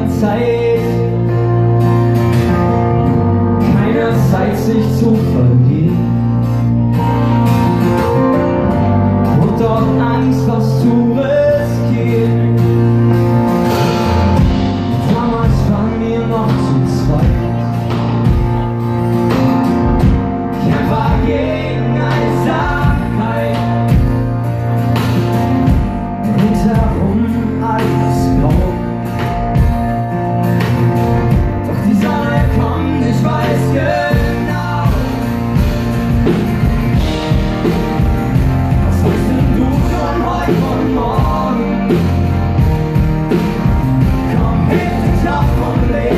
keine Zeit. Keiner Zeit, sich zu vergehen. Und doch Angst, was zu reden. off on me.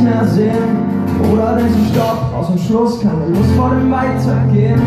nicht mehr sehen. Oder denken Stopp, aus dem Schluss kann die Lust vor dem Weitergehen.